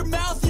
your mouth,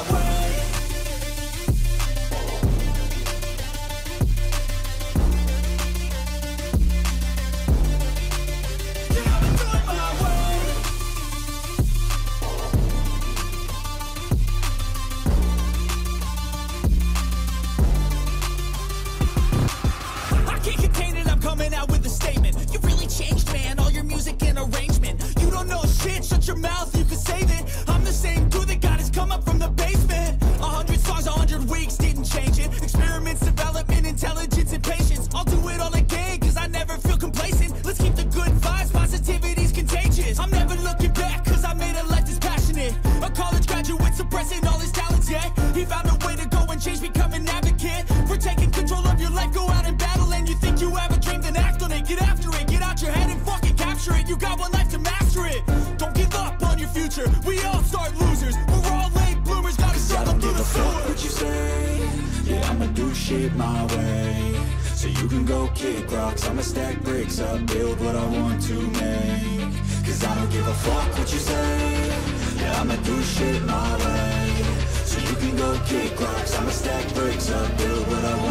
You got one life to master it. Don't give up on your future. We all start losers. We're all late bloomers, gotta struggle through the sewer. what you say. Yeah, I'ma do shit my way. So you can go kick rocks. I'ma stack bricks up. Build what I want to make. Cause I don't give a fuck what you say. Yeah, I'ma do shit my way. So you can go kick rocks. I'ma stack bricks up. Build what I want